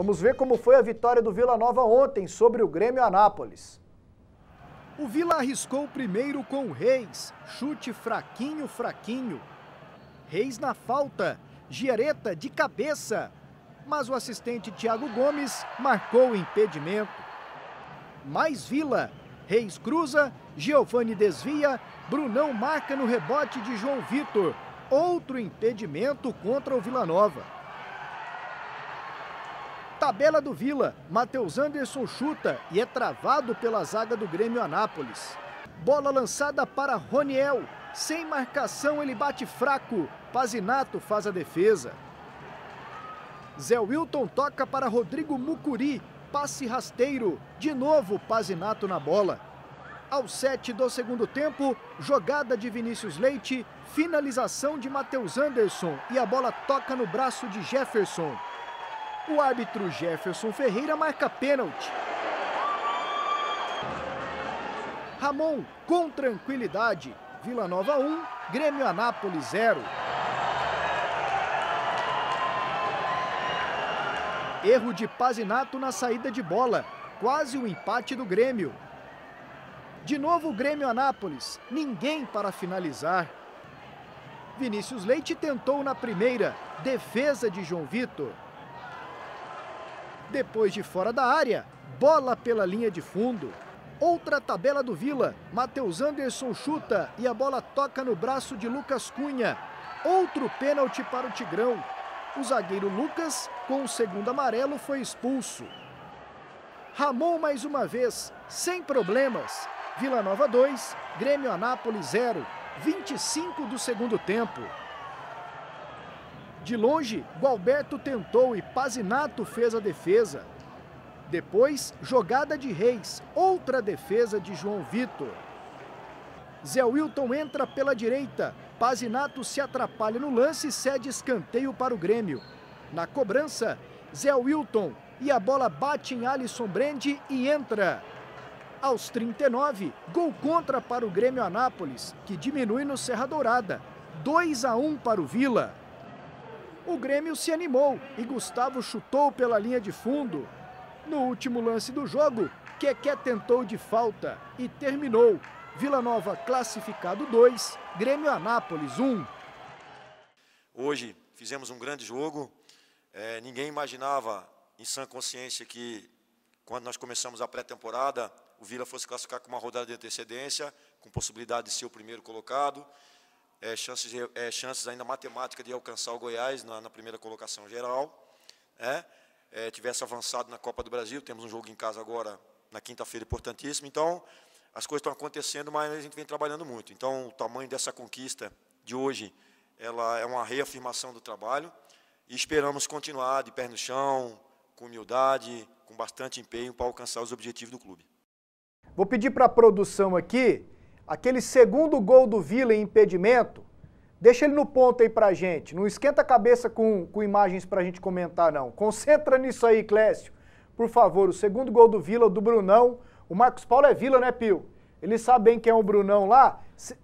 Vamos ver como foi a vitória do Vila Nova ontem sobre o Grêmio Anápolis. O Vila arriscou primeiro com o Reis, chute fraquinho, fraquinho. Reis na falta, Giareta de cabeça, mas o assistente Thiago Gomes marcou o impedimento. Mais Vila, Reis cruza, Giovani desvia, Brunão marca no rebote de João Vitor. Outro impedimento contra o Vila Nova. Tabela do Vila, Matheus Anderson chuta e é travado pela zaga do Grêmio Anápolis. Bola lançada para Roniel, sem marcação ele bate fraco, Pazinato faz a defesa. Zé Wilton toca para Rodrigo Mucuri, passe rasteiro, de novo Pazinato na bola. Aos sete do segundo tempo, jogada de Vinícius Leite, finalização de Matheus Anderson e a bola toca no braço de Jefferson. O árbitro Jefferson Ferreira marca pênalti. Ramon, com tranquilidade. Vila Nova 1, Grêmio Anápolis 0. Erro de Pazinato na saída de bola. Quase o empate do Grêmio. De novo o Grêmio Anápolis. Ninguém para finalizar. Vinícius Leite tentou na primeira. Defesa de João Vitor. Depois de fora da área, bola pela linha de fundo. Outra tabela do Vila. Matheus Anderson chuta e a bola toca no braço de Lucas Cunha. Outro pênalti para o Tigrão. O zagueiro Lucas, com o segundo amarelo, foi expulso. Ramon mais uma vez, sem problemas. Vila Nova 2, Grêmio Anápolis 0, 25 do segundo tempo. De longe, Gualberto tentou e Pazinato fez a defesa. Depois, jogada de Reis, outra defesa de João Vitor. Zé Wilton entra pela direita. Pazinato se atrapalha no lance e cede escanteio para o Grêmio. Na cobrança, Zé Wilton e a bola bate em Alisson Brandi e entra. Aos 39, gol contra para o Grêmio Anápolis, que diminui no Serra Dourada. 2 a 1 para o Vila. O Grêmio se animou e Gustavo chutou pela linha de fundo. No último lance do jogo, Keké tentou de falta e terminou. Vila Nova classificado 2, Grêmio Anápolis 1. Hoje fizemos um grande jogo. É, ninguém imaginava, em sã consciência, que quando nós começamos a pré-temporada, o Vila fosse classificar com uma rodada de antecedência, com possibilidade de ser o primeiro colocado, é, chances, é, chances ainda matemáticas de alcançar o Goiás na, na primeira colocação geral, é, é, tivesse avançado na Copa do Brasil, temos um jogo em casa agora na quinta-feira importantíssimo, então as coisas estão acontecendo, mas a gente vem trabalhando muito. Então o tamanho dessa conquista de hoje, ela é uma reafirmação do trabalho e esperamos continuar de pé no chão, com humildade, com bastante empenho para alcançar os objetivos do clube. Vou pedir para a produção aqui, aquele segundo gol do Vila em impedimento, deixa ele no ponto aí para a gente. Não esquenta a cabeça com, com imagens para a gente comentar, não. Concentra nisso aí, Clécio. Por favor, o segundo gol do Vila, do Brunão. O Marcos Paulo é Vila, né, Pio? Ele sabe bem quem é o Brunão lá. Se,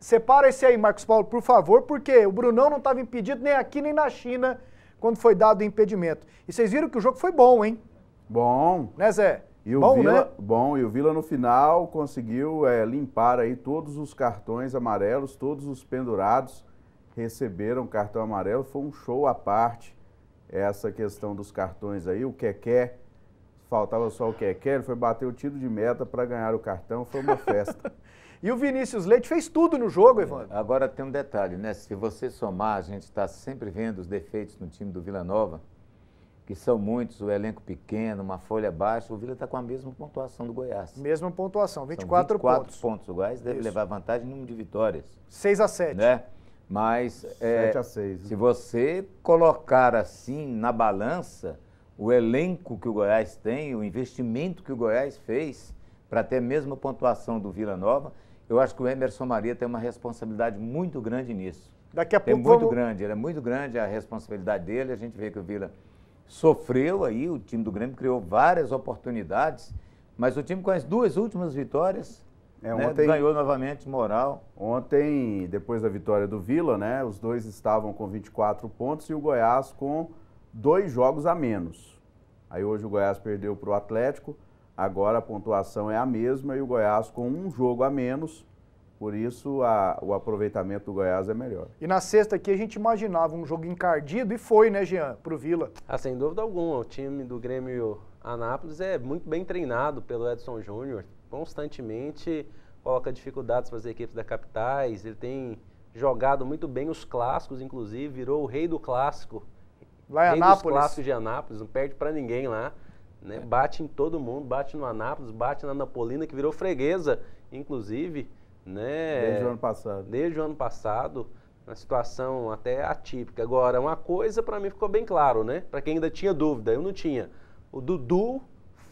separa esse aí, Marcos Paulo, por favor, porque o Brunão não estava impedido nem aqui nem na China quando foi dado o impedimento. E vocês viram que o jogo foi bom, hein? Bom. Né, Zé? E o bom, Vila, né? bom, e o Vila no final conseguiu é, limpar aí todos os cartões amarelos, todos os pendurados receberam cartão amarelo. Foi um show à parte essa questão dos cartões aí. O Keké, faltava só o Keké, ele foi bater o tiro de meta para ganhar o cartão, foi uma festa. e o Vinícius Leite fez tudo no jogo, Evandro. Agora tem um detalhe, né? Se você somar, a gente está sempre vendo os defeitos no time do Vila Nova que são muitos, o elenco pequeno, uma folha baixa, o Vila está com a mesma pontuação do Goiás. Mesma pontuação, 24, são 24 pontos. pontos. O Goiás deve Isso. levar vantagem no número de vitórias. 6 a 7. Né? Mas 7 é, a 6. se você colocar assim na balança o elenco que o Goiás tem, o investimento que o Goiás fez para ter a mesma pontuação do Vila Nova, eu acho que o Emerson Maria tem uma responsabilidade muito grande nisso. Daqui a pouco. É muito vamos... grande, é muito grande a responsabilidade dele. A gente vê que o Vila sofreu aí, o time do Grêmio criou várias oportunidades, mas o time com as duas últimas vitórias é, né, ontem, ganhou novamente moral. Ontem, depois da vitória do Vila, né, os dois estavam com 24 pontos e o Goiás com dois jogos a menos. Aí hoje o Goiás perdeu para o Atlético, agora a pontuação é a mesma e o Goiás com um jogo a menos, por isso a, o aproveitamento do Goiás é melhor. E na sexta aqui a gente imaginava um jogo encardido e foi, né, Jean, para o Vila. Ah, sem dúvida alguma, o time do Grêmio Anápolis é muito bem treinado pelo Edson Júnior, constantemente coloca dificuldades para as equipes da capitais, ele tem jogado muito bem os clássicos, inclusive, virou o rei do clássico. Lá em rei Anápolis. dos clássicos de Anápolis, não perde para ninguém lá. Né? Bate em todo mundo, bate no Anápolis, bate na Napolina, que virou freguesa, inclusive. Né? Desde o ano passado. Desde o ano passado, uma situação até atípica. Agora, uma coisa para mim ficou bem claro, né? Para quem ainda tinha dúvida, eu não tinha. O Dudu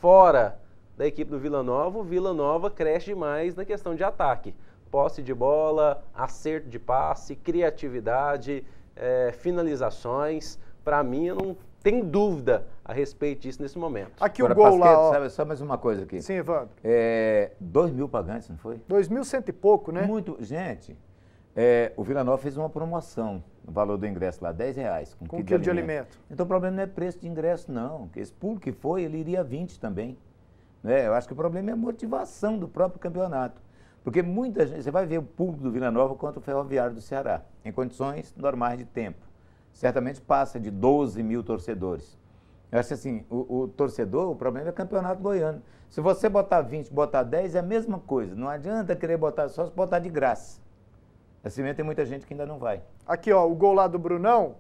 fora da equipe do Vila Nova, o Vila Nova cresce demais na questão de ataque. Posse de bola, acerto de passe, criatividade, é, finalizações. Para mim, eu não tenho dúvida a respeito disso nesse momento. Aqui Agora, o gol lá, Pasquetto, ó. sabe, só mais uma coisa aqui. Sim, Evandro. É, dois mil pagantes, não foi? Dois mil cento e pouco, né? Muito. Gente, é, o Vila Nova fez uma promoção, o valor do ingresso lá, 10 reais. Com um quilo de alimento. Então o problema não é preço de ingresso, não. Porque esse público que foi, ele iria 20 também. Né? Eu acho que o problema é a motivação do próprio campeonato. Porque muita gente, você vai ver o público do Vila Nova contra o Ferroviário do Ceará, em condições normais de tempo. Certamente passa de 12 mil torcedores. Eu acho assim, o, o torcedor, o problema é o campeonato goiano. Se você botar 20, botar 10, é a mesma coisa. Não adianta querer botar só se botar de graça. Assim mesmo tem muita gente que ainda não vai. Aqui, ó, o gol lá do Brunão.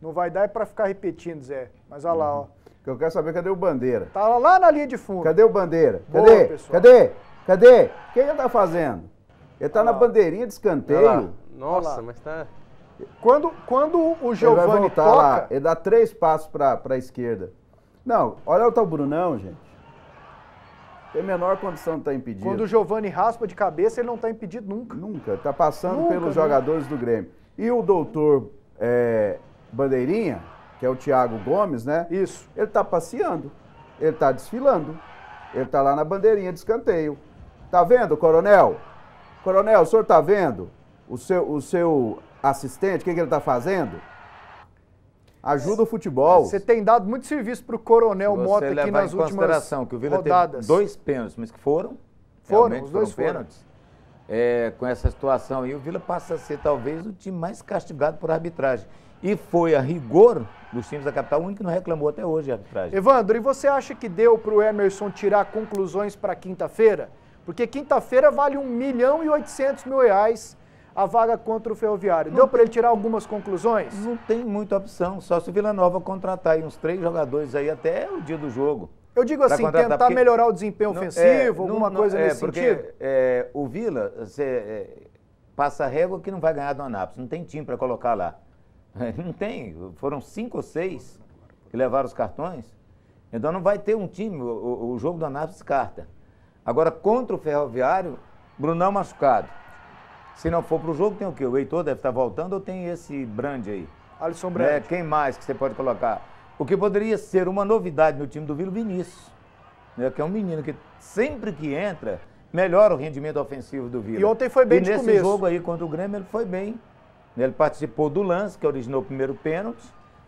Não vai dar é pra ficar repetindo, Zé. Mas olha lá, ó. Que eu quero saber cadê o Bandeira. Tá lá na linha de fundo. Cadê o Bandeira? Boa, Cadê? pessoal. Cadê? Cadê? O que ele tá fazendo? Ele tá Olha na lá. bandeirinha de escanteio. Nossa, mas tá. Quando, quando o Ele vai Giovani voltar toca, lá. Ele dá três passos pra, pra esquerda. Não, olha o tal Brunão, gente. Tem a menor condição de estar impedido. quando o Giovani raspa de cabeça, ele não tá impedido nunca. Nunca. Tá passando Nunca, pelos nunca. jogadores do Grêmio. E o doutor é, Bandeirinha, que é o Thiago Gomes, né? Isso. Ele tá passeando. Ele tá desfilando. Ele tá lá na bandeirinha de escanteio. Tá vendo, coronel? Coronel, o senhor tá vendo o seu, o seu assistente, o que, que ele tá fazendo? Ajuda o futebol. Você tem dado muito serviço pro Coronel Se você Mota aqui nas em últimas consideração que o Vila rodadas. teve dois pênaltis, mas que foram, Foram, realmente os dois foram. pênaltis. É, com essa situação aí, o Vila passa a ser talvez o time mais castigado por arbitragem. E foi a rigor dos times da capital, o único que não reclamou até hoje de arbitragem. Evandro, e você acha que deu pro Emerson tirar conclusões para quinta-feira? Porque quinta-feira vale 1 milhão e 800 mil reais a vaga contra o Ferroviário. Deu para ele tirar algumas conclusões? Não tem muita opção, só se o Vila Nova contratar uns três jogadores aí até o dia do jogo. Eu digo assim, tentar porque- melhorar o desempenho Não, ofensivo, é, alguma não- não- coisa é, nesse porque, sentido? é, o Vila, você é, passa a régua que não vai ganhar do Anápolis, não tem time para colocar lá. Não tem, foram cinco ou seis que levaram os cartões, então não vai ter um time, o, o- o jogo do Anápolis carta. Agora, contra o Ferroviário, Brunão machucado. Se não for para o jogo, tem o quê? O Heitor deve estar voltando ou tem esse Brand aí? Alisson Né? Brandt. Quem mais que você pode colocar? O que poderia ser uma novidade no time do Vila, o Vinícius. né? Que é um menino que sempre que entra, melhora o rendimento ofensivo do Vila. E ontem foi bem e de nesse começo. jogo aí contra o Grêmio, ele foi bem. Ele participou do lance, que originou o primeiro pênalti.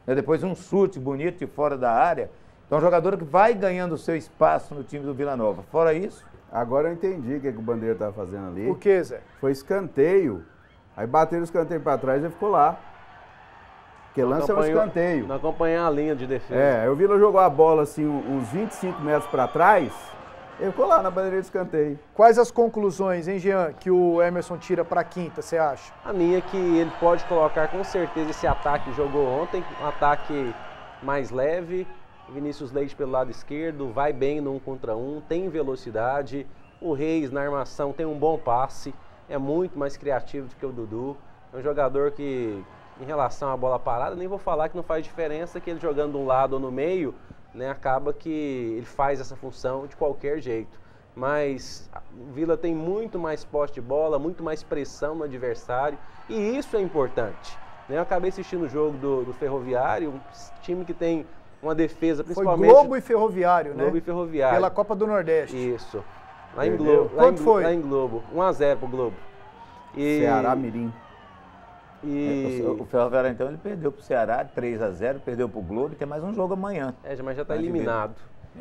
né? Depois um chute bonito de fora da área. Então, é um jogador que vai ganhando seu espaço no time do Vila Nova. Fora isso, Agora eu entendi o que, que o Bandeira tá fazendo ali. O que, Zé? Foi escanteio. Aí bateram o escanteio pra trás e ele ficou lá. Porque lance é um escanteio. Não acompanhar a linha de defesa. É, aí o Vila jogou a bola assim uns 25 metros pra trás. Ele ficou lá na bandeira de escanteio. Quais as conclusões, hein, Jean, que o Emerson tira para quinta, você acha? A minha é que ele pode colocar com certeza esse ataque que jogou ontem, um ataque mais leve. Vinícius Leite pelo lado esquerdo, vai bem no um contra um, tem velocidade. O Reis na armação tem um bom passe, é muito mais criativo do que o Dudu. É um jogador que, em relação à bola parada, nem vou falar que não faz diferença que ele jogando de um lado ou no meio, né, acaba que ele faz essa função de qualquer jeito. Mas o Vila tem muito mais posse de bola, muito mais pressão no adversário e isso é importante. né? Eu acabei assistindo o jogo do, do Ferroviário, um time que tem uma defesa, Foi principalmente Globo e Ferroviário, né? Globo e Ferroviário. Pela Copa do Nordeste. Isso. Lá em? Globo. Lá em, Quanto Glo- foi? Lá em Globo. 1x0 pro Globo. E- Ceará Mirim. E... O, o Ferroviário, então, ele perdeu para o Ceará 3 a 0 perdeu para o Globo e tem mais um jogo amanhã. É, mas já está eliminado.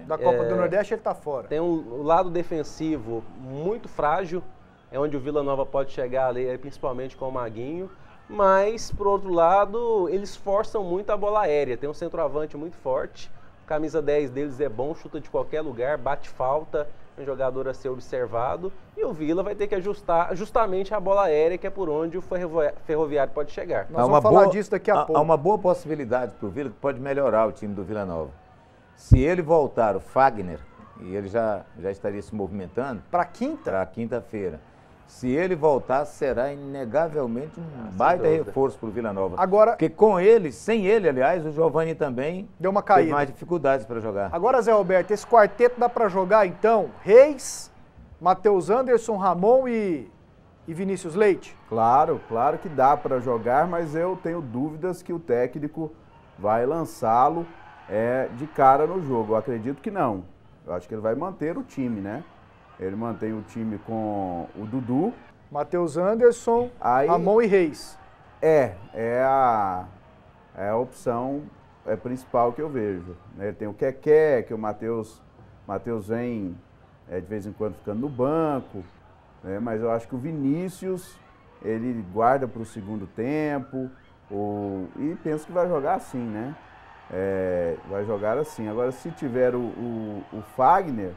Da Copa é, do Nordeste ele está fora. Tem um lado defensivo muito frágil, é onde o Vila Nova pode chegar ali, principalmente com o Maguinho. Mas, por outro lado, eles forçam muito a bola aérea. Tem um centroavante muito forte. camisa 10 deles é bom, chuta de qualquer lugar, bate falta, é um jogador a ser observado. E o Vila vai ter que ajustar justamente a bola aérea, que é por onde o Ferroviário pode chegar. Nós há vamos falar boa, disso daqui a há, pouco. Há uma boa possibilidade para o Vila que pode melhorar o time do Vila Nova. Se ele voltar, o Fagner, e ele já, já estaria se movimentando. Para quinta? Para quinta-feira. Se ele voltar, será inegavelmente um ah, baita reforço para o Vila Nova. Agora, Porque com ele, sem ele, aliás, o Giovani também deu uma caída. mais dificuldades para jogar. Agora, Zé Roberto, esse quarteto dá para jogar então? Reis, Matheus Anderson, Ramon e, e Vinícius Leite? Claro, claro que dá para jogar, mas eu tenho dúvidas que o técnico vai lançá-lo é, de cara no jogo. Eu acredito que não. Eu acho que ele vai manter o time, né? Ele mantém o time com o Dudu. Matheus Anderson, Aí, Ramon e Reis. É, é a, é a opção é principal que eu vejo. Né? Tem o Keké, que o Matheus Matheus vem é, de vez em quando ficando no banco, né? mas eu acho que o Vinícius ele guarda para o segundo tempo o, e penso que vai jogar assim, né? É, vai jogar assim. Agora, se tiver o, o, o Fagner,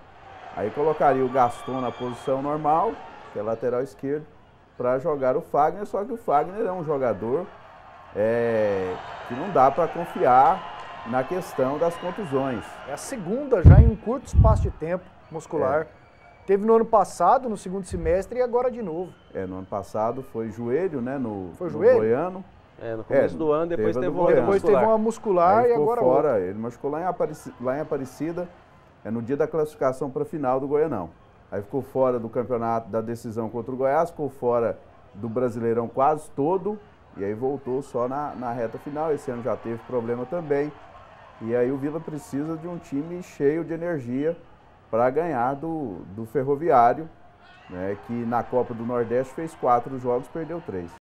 Aí colocaria o Gaston na posição normal, que é lateral esquerdo, para jogar o Fagner, só que o Fagner é um jogador é, que não dá para confiar na questão das contusões. É a segunda já em um curto espaço de tempo muscular. É. Teve no ano passado, no segundo semestre, e agora de novo. É, no ano passado foi joelho, né? No, foi joelho? no Goiano. É, no começo é, do ano, depois teve, teve, uma depois teve uma muscular e agora fora. outra. Ele machucou lá em, Aparecida, lá em Aparecida é no dia da classificação para a final do Goianão. Aí ficou fora do campeonato da decisão contra o Goiás, ficou fora do Brasileirão quase todo, e aí voltou só na, na reta final. Esse ano já teve problema também. E aí o Vila precisa de um time cheio de energia para ganhar do, do Ferroviário, né, que na Copa do Nordeste fez quatro jogos, perdeu três.